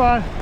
Thanks,